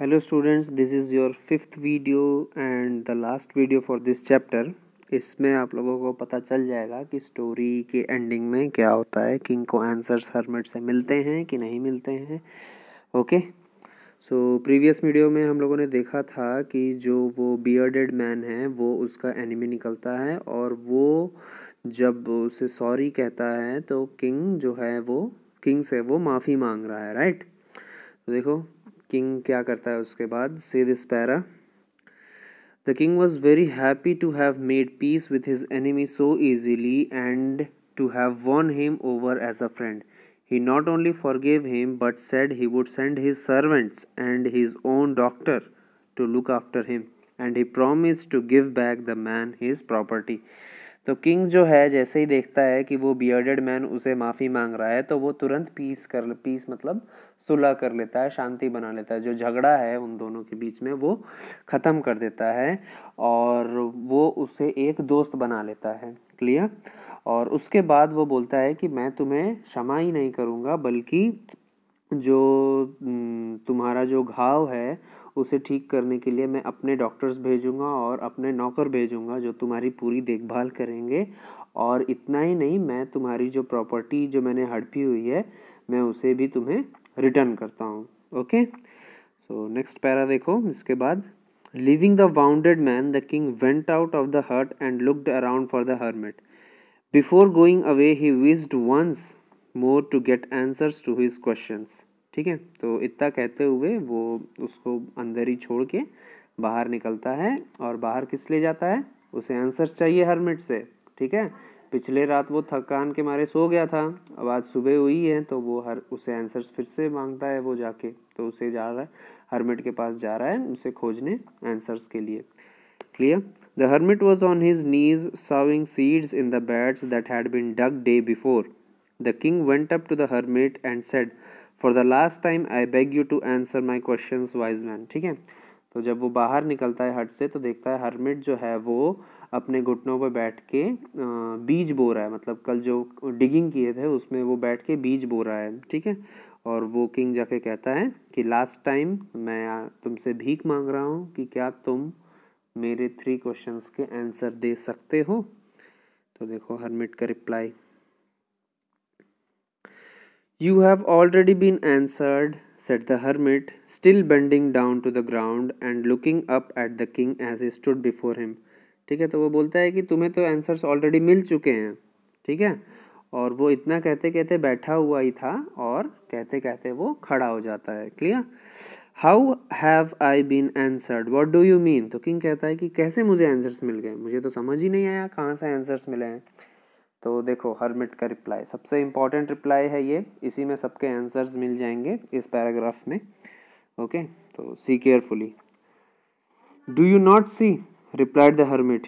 hello students, this is your fifth video and the last video for this chapter. इसमें आप लोगों को पता चल जाएगा कि स्टोरी के एंडिंग में क्या होता है किंग को आंसर्स हरमिट से मिलते हैं कि नहीं मिलते हैं। ओके सो प्रीवियस वीडियो में हम लोगों ने देखा था कि जो वो बियर्डेड मैन है, वो उसका एनिमी निकलता है और वो जब उसे सॉरी कहता है तो किंग जो है वो किंग से वो माफ़ी मांग रहा है राइट तो देखो किंग क्या करता है उसके बाद? से this para the king was very happy to have made peace with his enemy so easily and to have won him over as a friend not only for give him but said he would send his servants and his own doctor to look after him and he promise to give back the man his property तो king जो है, जैसे ही देखता है कि वो bearded man उसे माफ़ी मांग रहा है तो वो तुरंत पीस कर पीस मतलब सुलह कर लेता है, शांति बना लेता है। जो झगड़ा है उन दोनों के बीच में, वो ख़त्म कर देता है और वो उसे एक दोस्त बना लेता है। क्लियर और उसके बाद वो बोलता है कि मैं तुम्हें क्षमा ही नहीं करूँगा, बल्कि जो तुम्हारा जो घाव है, उसे ठीक करने के लिए मैं अपने डॉक्टर्स भेजूँगा और अपने नौकर भेजूँगा, जो तुम्हारी पूरी देखभाल करेंगे। और इतना ही नहीं, मैं तुम्हारी जो प्रॉपर्टी जो मैंने हड़पी हुई है, मैं उसे भी तुम्हें रिटर्न करता हूँ ओके सो नेक्स्ट पैरा देखो, इसके बाद leaving the wounded man the king went out of the hut and looked around for the hermit before going away he wished once more to get answers to his questions ठीक है? तो इतना कहते हुए वो उसको अंदर ही छोड़ के बाहर निकलता है और बाहर किस ले जाता है? उसे आंसर्स चाहिए हरमिट से, ठीक है? पिछले रात वो थकान के मारे सो गया था। अब आज सुबह हुई है तो वो हर, उसे आंसर्स फिर से माँगता है वो जाके। तो उसे जा रहा है हरमिट के पास जा रहा है उसे खोजने आंसर्स के लिए। Clear the hermit was on his knees serving seeds in the beds that had been dug day before the king went up to the hermit and said for the last time I beg you to answer my question wise man ठीक है? तो जब वो बाहर निकलता है हट से तो देखता है हरमिट जो है वो अपने घुटनों पर बैठ के बीज बो रहा है। मतलब कल जो डिगिंग किए थे उसमें वो बैठ के बीज बो रहा है ठीक है? और वो किंग जाके कहता है कि लास्ट टाइम मैं तुमसे भीख मांग रहा हूँ कि क्या तुम मेरे थ्री क्वेश्चंस के आंसर दे सकते हो? तो देखो हरमिट का reply You have already been answered, said the hermit, still bending down to the ground and looking up at the king as he stood before him. ठीक है? तो वो बोलता है कि तुम्हें तो आंसर्स ऑलरेडी मिल चुके हैं, ठीक है? और वो इतना कहते कहते बैठा हुआ ही था और कहते कहते वो खड़ा हो जाता है clear how have I been answered what do you mean तो किंग कहता है कि कैसे मुझे आंसर्स मिल गए? मुझे तो समझ ही नहीं आया कहाँ से आंसर्स मिले हैं। तो देखो, हरमिट का रिप्लाई सबसे इंपॉर्टेंट रिप्लाई है ये। इसी में सबके आंसर्स मिल जाएँगे इस पैराग्राफ में। ओके तो see carefully do you not see replied the hermit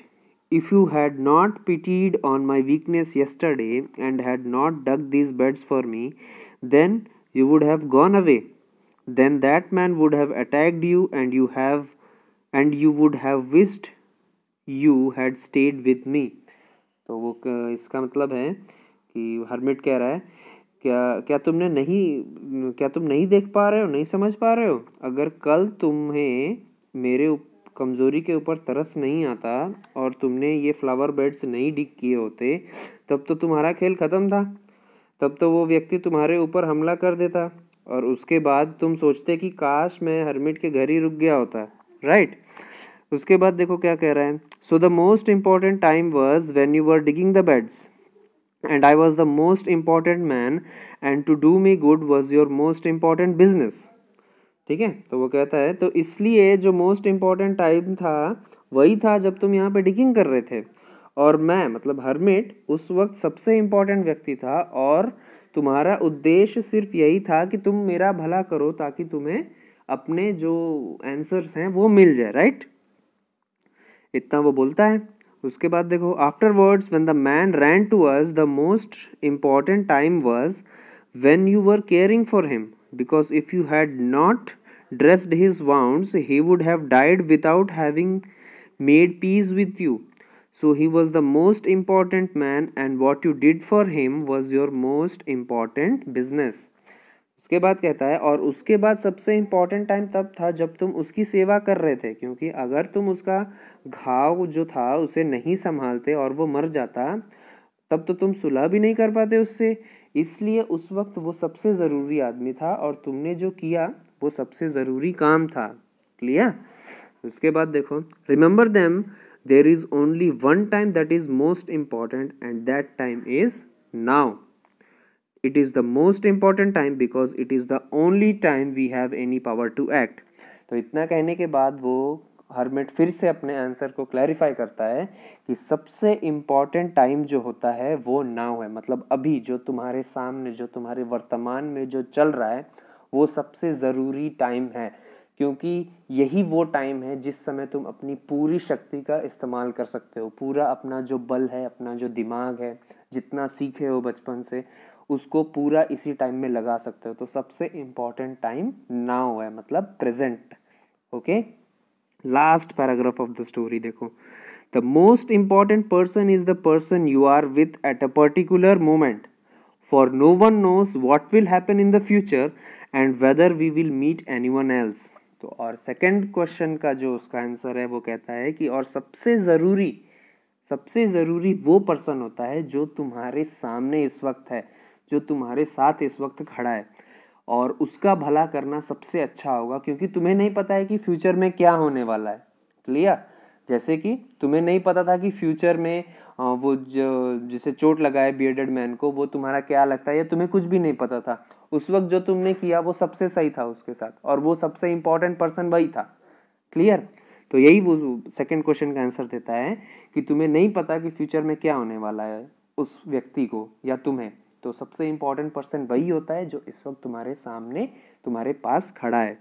if you had not pitied on my weakness yesterday and had not dug these beds for me then you would have gone away then that man would have attacked you and you have and you would have wished you had stayed with me तो वो इसका मतलब है कि hermit कह रहा है, क्या क्या तुमने नहीं, क्या तुम नहीं देख पा रहे हो, नहीं समझ पा रहे हो? अगर कल तुम्हें मेरे कमज़ोरी के ऊपर तरस नहीं आता और तुमने ये फ्लावर बेड्स नहीं डिग किए होते, तब तो तुम्हारा खेल ख़त्म था। तब तो वो व्यक्ति तुम्हारे ऊपर हमला कर देता और उसके बाद तुम सोचते कि काश मैं हरमिट के घर ही रुक गया होता। राइट उसके बाद देखो क्या कह रहा है। So the most important time was when you were digging the beds and I was the most important man and to do me good was your most important business ठीक है? तो वो कहता है तो इसलिए जो मोस्ट इंपॉर्टेंट टाइम था, वही था जब तुम यहाँ पे डिगिंग कर रहे थे। और मैं मतलब हरमिट उस वक्त सबसे इंपॉर्टेंट व्यक्ति था और तुम्हारा उद्देश्य सिर्फ़ यही था कि तुम मेरा भला करो ताकि तुम्हें अपने जो आंसर्स हैं वो मिल जाए राइट इतना वो बोलता है। उसके बाद देखो afterwards when the man ran to us the most important time was when you were caring for him because if you had not dressed his wounds he would have died without having made peace with you so, he was the most important man, and what you did for him was your most important business. उसके बाद कहता है, और उसके बाद सबसे important time तब था जब तुम उसकी सेवा कर रहे थे, क्योंकि अगर तुम उसका घाव जो था उसे नहीं संभालते और वो मर जाता, तब तो तुम सुलह भी नहीं कर पाते उससे। इसलिए उस वक्त वो सबसे ज़रूरी आदमी था और तुमने जो किया, वो सबसे ज़रूरी काम था। क्लियर उसके बाद देखो remember them there is only one time that is most important and that time is now it is the most important time because it is the only time we have any power to act. तो इतना कहने के बाद वो hermit फिर से अपने answer को क्लैरिफाई करता है कि सबसे इंपॉर्टेंट टाइम जो होता है, वो नाउ है। मतलब अभी जो तुम्हारे सामने, जो तुम्हारे वर्तमान में जो चल रहा है, वो सबसे ज़रूरी टाइम है। क्योंकि यही वो टाइम है जिस समय तुम अपनी पूरी शक्ति का इस्तेमाल कर सकते हो। पूरा अपना जो बल है, अपना जो दिमाग है, जितना सीखे हो बचपन से, उसको पूरा इसी टाइम में लगा सकते हो। तो सबसे इंपॉर्टेंट टाइम नाउ है मतलब present okay last paragraph of the story देखो। The most important person is the person you are with at a particular moment for no one knows what will happen in the future and whether we will meet any one else तो और second question का जो उसका answer है, वो कहता है कि और सबसे ज़रूरी सबसे ज़रूरी वो पर्सन होता है जो तुम्हारे सामने इस वक्त है, जो तुम्हारे साथ इस वक्त खड़ा है। और उसका भला करना सबसे अच्छा होगा, क्योंकि तुम्हें नहीं पता है कि फ्यूचर में क्या होने वाला है। क्लियर जैसे कि तुम्हें नहीं पता था कि फ्यूचर में वो जो, जिसे चोट लगाए बियर्डेड मैन को, वो तुम्हारा क्या लगता है, या तुम्हें कुछ भी नहीं पता था। उस वक्त जो तुमने किया, वो सबसे सही था उसके साथ, और वो सबसे इम्पोर्टेंट पर्सन वही था। क्लियर तो यही वो सेकंड क्वेश्चन का आंसर देता है कि तुम्हें नहीं पता कि फ्यूचर में क्या होने वाला है उस व्यक्ति को, या तुम्हें। तो सबसे इंपॉर्टेंट पर्सन वही होता है जो इस वक्त तुम्हारे सामने, तुम्हारे पास खड़ा है।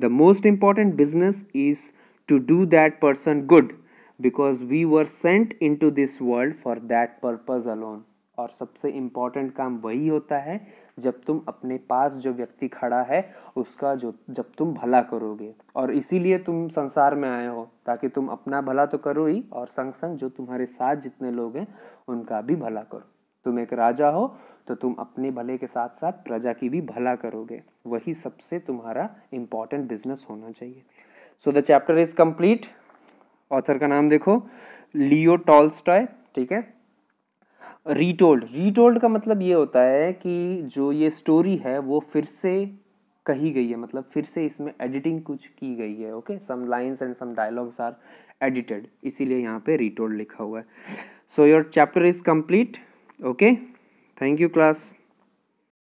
The most important business is to do that person good because we were sent into this world for that purpose alone और सबसे इंपॉर्टेंट काम वही होता है जब तुम अपने पास जो व्यक्ति खड़ा है, उसका जो, जब तुम भला करोगे। और इसीलिए तुम संसार में आए हो, ताकि तुम अपना भला तो करो ही और संग संग जो तुम्हारे साथ जितने लोग हैं, उनका भी भला करो। तुम एक राजा हो तो तुम अपने भले के साथ साथ प्रजा की भी भला करोगे। वही सबसे तुम्हारा इंपॉर्टेंट बिज़नेस होना चाहिए। So the chapter is complete author का नाम देखो लियो टॉल्स्टॉय ठीक है? रीटोल्ड रीटोल्ड का मतलब ये होता है कि जो ये स्टोरी है, वो फिर से कही गई है। मतलब फिर से इसमें एडिटिंग कुछ की गई है okay some lines and some dialogues are edited इसीलिए यहाँ पे रीटोल्ड लिखा हुआ है। So your chapter is complete okay? Thank you class